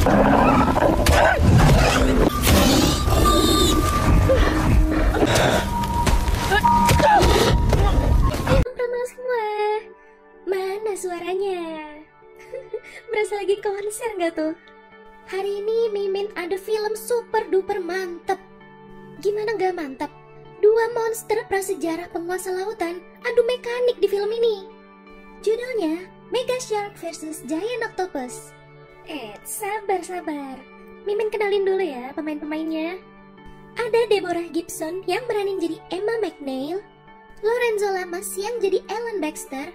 Teman semua, mana suaranya? Berasa lagi konser nggak tuh? Hari ini Mimin ada film super duper mantep. Gimana nggak mantap? Dua monster prasejarah penguasa lautan adu mekanik di film ini. Judulnya Mega Shark vs Giant Octopus. Eh, sabar sabar. Mimin kenalin dulu ya pemain-pemainnya. Ada Deborah Gibson yang berani jadi Emma McNeil, Lorenzo Lamas yang jadi Ellen Baxter,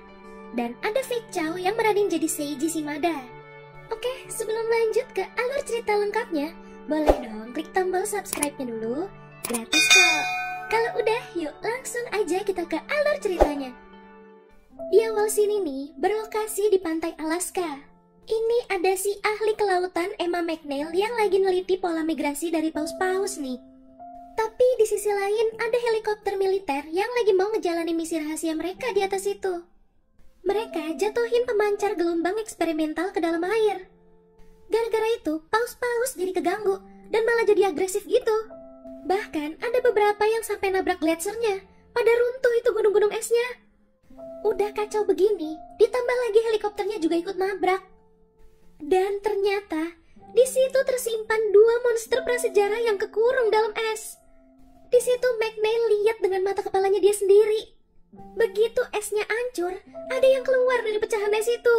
dan ada Vic Chow yang berani jadi Seiji Shimada. Oke, sebelum lanjut ke alur cerita lengkapnya, boleh dong klik tombol subscribe-nya dulu, gratis kok. Kalau udah, yuk langsung aja kita ke alur ceritanya. Di awal sini nih, berlokasi di pantai Alaska. Ini ada si ahli kelautan Emma McNeil yang lagi neliti pola migrasi dari paus-paus nih. Tapi di sisi lain ada helikopter militer yang lagi mau ngejalani misi rahasia mereka di atas itu. Mereka jatuhin pemancar gelombang eksperimental ke dalam air. Gara-gara itu, paus-paus jadi keganggu dan malah jadi agresif gitu. Bahkan ada beberapa yang sampai nabrak gletsernya, pada runtuh itu gunung-gunung esnya. Udah kacau begini, ditambah lagi helikopternya juga ikut nabrak. Dan ternyata di situ tersimpan dua monster prasejarah yang kekurung dalam es. Di situ McNeil lihat dengan mata kepalanya dia sendiri. Begitu esnya hancur, ada yang keluar dari pecahan es itu.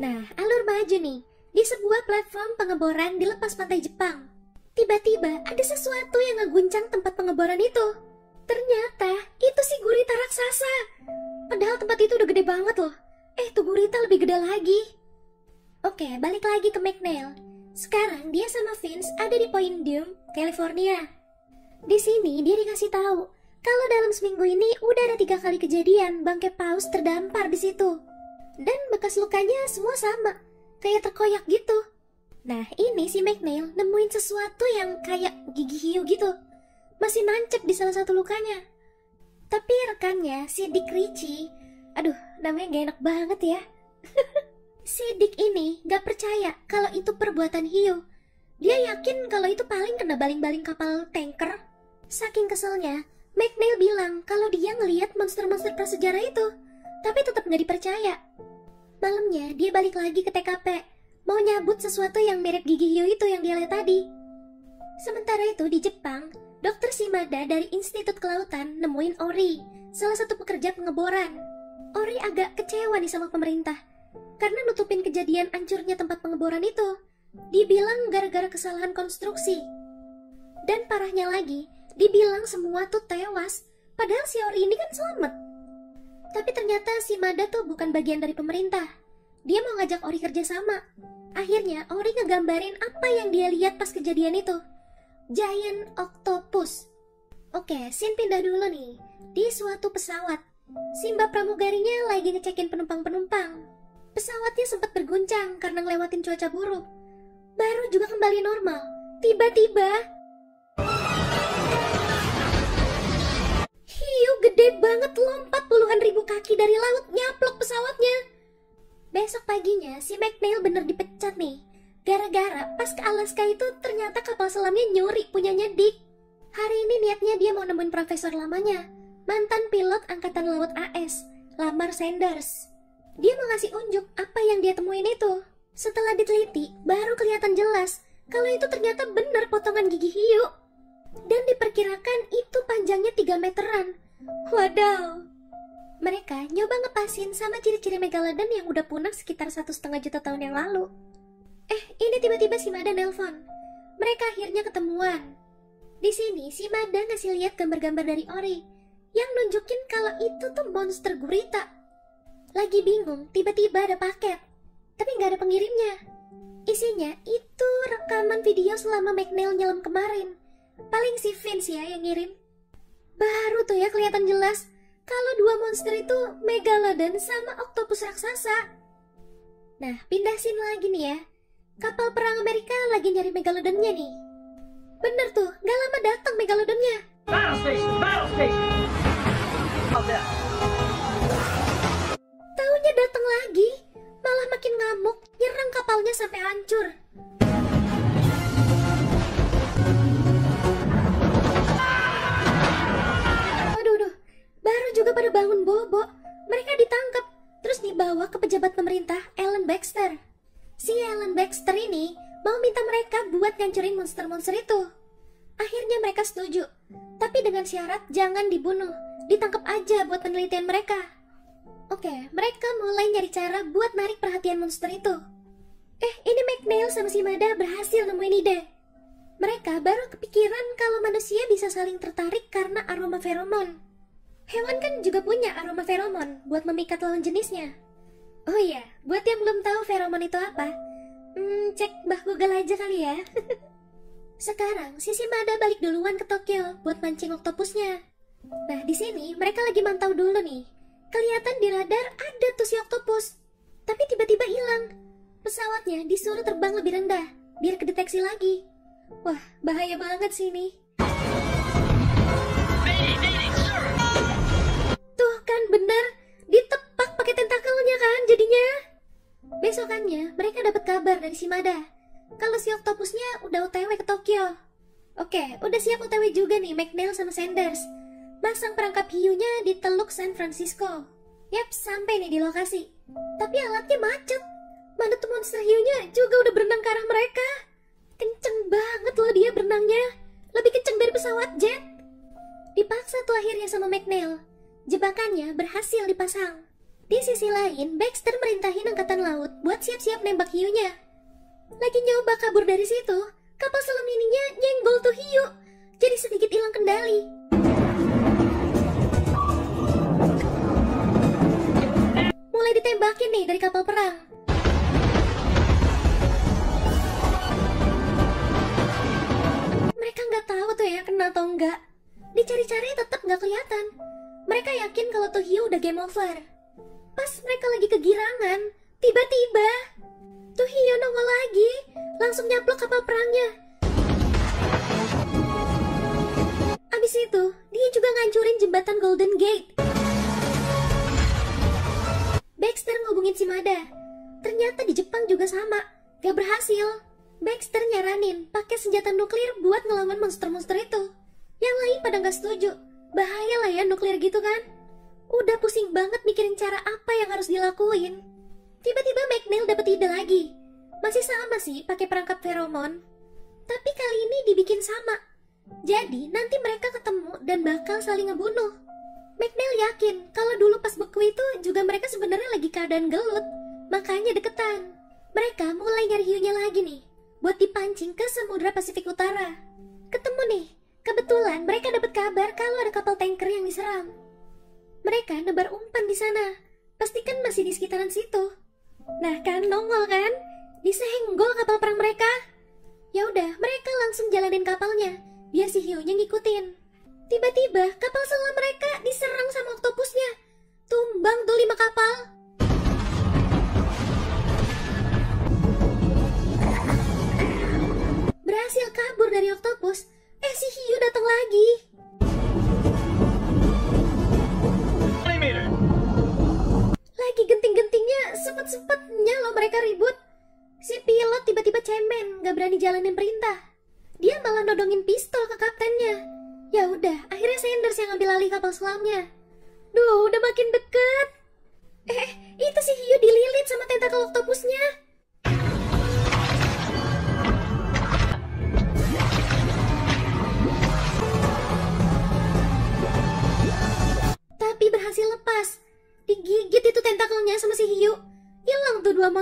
Nah, alur maju nih. Di sebuah platform pengeboran di lepas pantai Jepang. Tiba-tiba ada sesuatu yang ngeguncang tempat pengeboran itu. Ternyata itu si gurita raksasa. Padahal tempat itu udah gede banget loh. Eh, tuh gurita lebih gede lagi. Oke, balik lagi ke McNeil. Sekarang dia sama Vince ada di Point Dume, California. Di sini dia dikasih tahu kalau dalam seminggu ini udah ada tiga kali kejadian bangkai paus terdampar di situ. Dan bekas lukanya semua sama, kayak terkoyak gitu. Nah ini si McNeil nemuin sesuatu yang kayak gigi hiu gitu. Masih nancep di salah satu lukanya. Tapi rekannya, si Dick Ritchie, aduh namanya gak enak banget ya. Si Dick ini gak percaya kalau itu perbuatan hiu. Dia yakin kalau itu paling kena baling-baling kapal tanker. Saking keselnya, McNeil bilang kalau dia ngeliat monster-monster prasejarah itu, tapi tetap nggak dipercaya. Malamnya dia balik lagi ke TKP, mau nyabut sesuatu yang mirip gigi hiu itu yang dia lihat tadi. Sementara itu di Jepang, Dokter Shimada dari Institut Kelautan nemuin Ori, salah satu pekerja pengeboran. Ori agak kecewa nih sama pemerintah, karena nutupin kejadian hancurnya tempat pengeboran itu. Dibilang gara-gara kesalahan konstruksi. Dan parahnya lagi, dibilang semua tuh tewas, padahal si Ori ini kan selamat. Tapi ternyata si Mada tuh bukan bagian dari pemerintah. Dia mau ngajak Ori kerja sama. Akhirnya Ori ngegambarin apa yang dia lihat pas kejadian itu. Giant Octopus. Oke, Sin pindah dulu nih. Di suatu pesawat, Simba pramugarinya lagi ngecekin penumpang-penumpang. Pesawatnya sempat berguncang karena ngelewatin cuaca buruk. Baru juga kembali normal. Tiba-tiba, hiu gede banget lompat puluhan ribu kaki dari laut nyaplok pesawatnya. Besok paginya si McNeil bener dipecat nih. Gara-gara pas ke Alaska itu ternyata kapal selamnya nyuri punyanya Dick. Hari ini niatnya dia mau nemuin profesor lamanya, mantan pilot Angkatan Laut AS, Lamar Sanders. Dia mau ngasih unjuk apa yang dia temuin itu. Setelah diteliti, baru kelihatan jelas kalau itu ternyata benar potongan gigi hiu. Dan diperkirakan itu panjangnya 3 meteran. Wadaw. Mereka nyoba ngepasin sama ciri-ciri megalodon yang udah punah sekitar satu setengah juta tahun yang lalu. Eh, ini tiba-tiba si Mada nelpon. Mereka akhirnya ketemuan. Di sini si Mada ngasih lihat gambar-gambar dari Ori yang nunjukin kalau itu tuh monster gurita. Lagi bingung, tiba-tiba ada paket, tapi nggak ada pengirimnya. Isinya itu rekaman video selama McNeil nyelam kemarin. Paling si Vince ya yang ngirim. Baru tuh ya kelihatan jelas kalau dua monster itu Megalodon sama Octopus raksasa. Nah, pindah scene lagi nih ya. Kapal perang Amerika lagi nyari Megalodonnya nih. Bener tuh, gak lama datang Megalodonnya. Battle station! Battle station! Baxter. Si Ellen Baxter ini mau minta mereka buat ngancurin monster-monster itu. Akhirnya mereka setuju, tapi dengan syarat jangan dibunuh, ditangkap aja buat penelitian mereka. Oke, mereka mulai nyari cara buat narik perhatian monster itu. Eh, ini McNeil sama si Mada berhasil nemuin ide. Mereka baru kepikiran kalau manusia bisa saling tertarik karena aroma feromon. Hewan kan juga punya aroma feromon buat memikat lawan jenisnya. Oh iya, buat yang belum tahu feromon itu apa, hmm, cek Mbah Google aja kali ya. Sekarang, Sisi Mada balik duluan ke Tokyo buat mancing oktopusnya. Nah, di sini mereka lagi mantau dulu nih. Kelihatan di radar ada tuh si oktopus. Tapi tiba-tiba hilang. Pesawatnya disuruh terbang lebih rendah, biar kedeteksi lagi. Wah, bahaya banget sih ini. Tuh kan bener, jadinya. Besokannya, mereka dapat kabar dari si Mada. Kalau si oktopusnya udah OTW ke Tokyo. Oke, udah siap OTW juga nih McNeil sama Sanders. Masang perangkap hiunya di Teluk San Francisco. Yap, sampai nih di lokasi. Tapi alatnya macet. Mana tuh monster hiunya juga udah berenang ke arah mereka. Kenceng banget loh dia berenangnya. Lebih kenceng dari pesawat jet. Dipaksa tuh akhirnya sama McNeil. Jebakannya berhasil dipasang. Di sisi lain, Baxter merintahin angkatan laut buat siap-siap nembak hiunya. Lagi nyoba kabur dari situ, kapal selam ininya nyenggol tuh hiu. Jadi sedikit hilang kendali. Mulai ditembakin nih dari kapal perang. Mereka nggak tahu tuh ya kena atau enggak. Dicari-cari tetap nggak kelihatan. Mereka yakin kalau tuh hiu udah game over. Pas mereka lagi kegirangan, tiba-tiba tuh hiu nongol lagi, langsung nyaplok kapal perangnya. Abis itu, dia juga ngancurin jembatan Golden Gate. Baxter ngubungin si Mada. Ternyata di Jepang juga sama, gak berhasil. Baxter nyaranin pakai senjata nuklir buat ngelawan monster-monster itu. Yang lain pada nggak setuju. Bahaya lah ya nuklir gitu kan. Udah pusing banget mikirin cara apa yang harus dilakuin. Tiba-tiba McNeil dapet ide lagi. Masih sama sih pakai perangkap feromon. Tapi kali ini dibikin sama. Jadi nanti mereka ketemu dan bakal saling ngebunuh. McNeil yakin kalau dulu pas beku itu juga mereka sebenarnya lagi keadaan gelut. Makanya deketan. Mereka mulai nyari hiunya lagi nih. Buat dipancing ke Samudra Pasifik Utara. Ketemu nih. Kebetulan mereka dapat kabar kalau ada kapal tanker yang diserang. Mereka nebar umpan di sana. Pastikan masih di sekitaran situ. Nah kan nongol kan? Disenggol kapal perang mereka. Ya udah, mereka langsung jalanin kapalnya biar si hiunya ngikutin. Tiba-tiba kapal selam mereka diserang sama oktopusnya. Tumbang tuh lima kapal. Berhasil kabur dari oktopus. Eh si hiu datang lagi. Lagi genting-gentingnya, sepet-sepetnya loh mereka ribut. Si pilot tiba-tiba cemen, gak berani jalanin perintah. Dia malah nodongin pistol ke kaptennya. Ya udah, akhirnya Sanders yang ngambil alih kapal selamnya. Duh, udah makin deket. Eh, itu si hiu dililit sama tentakel oktopusnya.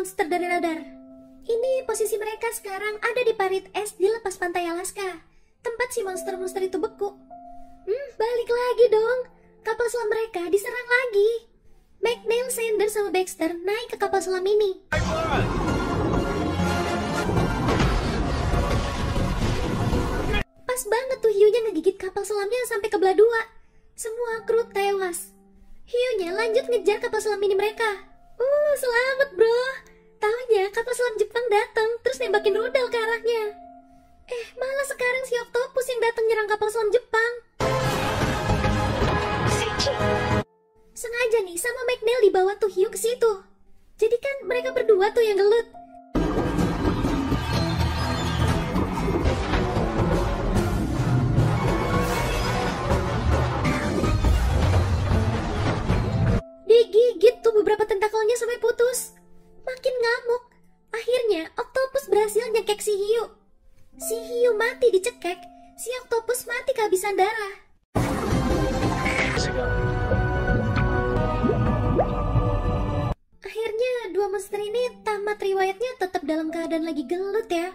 Monster dari radar. Ini posisi mereka sekarang ada di parit es di lepas pantai Alaska. Tempat si monster-monster itu beku. Hmm, balik lagi dong. Kapal selam mereka diserang lagi. McNeil, Sanders, sama Baxter naik ke kapal selam ini. Pas banget tuh hiunya ngegigit kapal selamnya sampai ke belah dua. Semua kru tewas. Hiunya lanjut ngejar kapal selam ini mereka. Uh, selamat bro. Taunya kapal selam Jepang datang terus nembakin rudal ke arahnya. Eh, malah sekarang si Octopus yang datang nyerang kapal selam Jepang. Sengaja nih sama McNeil dibawa tuh hiu ke situ. Jadi kan mereka berdua tuh yang Monster ini tamat riwayatnya tetap dalam keadaan lagi gelut ya.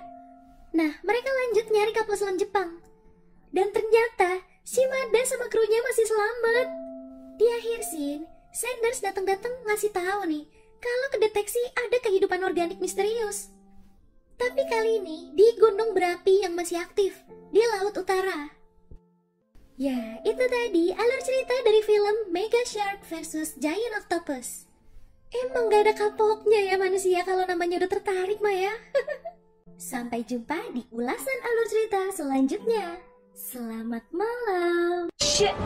Nah, mereka lanjut nyari kapal selam Jepang. Dan ternyata si Mada sama krunya masih selamat. Di akhir scene, Sanders datang-datang ngasih tahu nih kalau kedeteksi ada kehidupan organik misterius. Tapi kali ini di gunung berapi yang masih aktif di Laut Utara. Ya, itu tadi alur cerita dari film Mega Shark versus Giant Octopus. Emang gak ada kapoknya ya manusia kalau namanya udah tertarik mah ya. Sampai jumpa di ulasan alur cerita selanjutnya. Selamat malam. Shit!